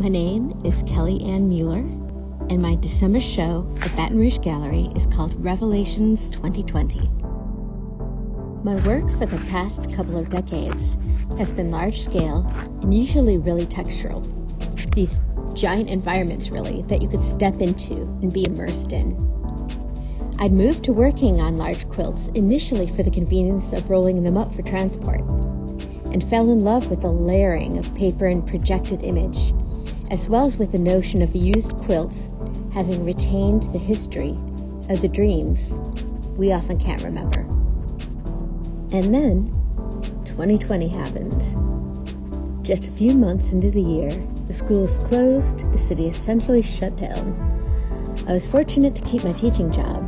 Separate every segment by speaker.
Speaker 1: My name is Kelly Ann Mueller, and my December show at Baton Rouge Gallery is called Revelations 2020. My work for the past couple of decades has been large scale and usually really textural. These giant environments, really, that you could step into and be immersed in. I'd moved to working on large quilts initially for the convenience of rolling them up for transport, and fell in love with the layering of paper and projected image as well as with the notion of used quilts having retained the history of the dreams we often can't remember. And then 2020 happened. Just a few months into the year, the schools closed, the city essentially shut down. I was fortunate to keep my teaching job.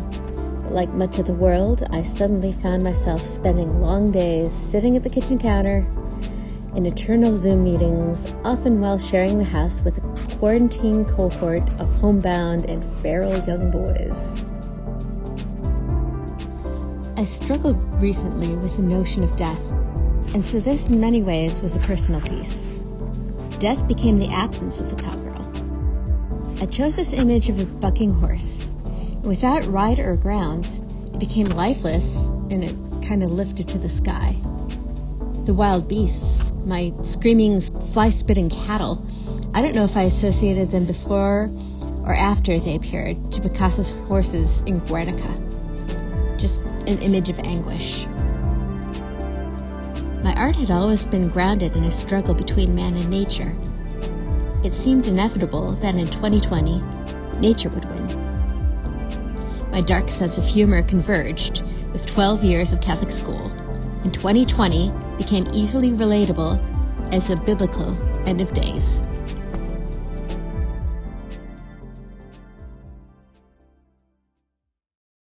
Speaker 1: Like much of the world, I suddenly found myself spending long days sitting at the kitchen counter in eternal Zoom meetings, often while sharing the house with a quarantine cohort of homebound and feral young boys. I struggled recently with the notion of death, and so this in many ways was a personal piece. Death became the absence of the cowgirl. I chose this image of a bucking horse. Without rider or ground, it became lifeless and it kind of lifted to the sky. The wild beasts my screaming, fly spitting cattle. I don't know if I associated them before or after they appeared to Picasso's horses in Guernica. Just an image of anguish. My art had always been grounded in a struggle between man and nature. It seemed inevitable that in 2020, nature would win. My dark sense of humor converged with 12 years of Catholic school in 2020 became easily relatable as a biblical end of days.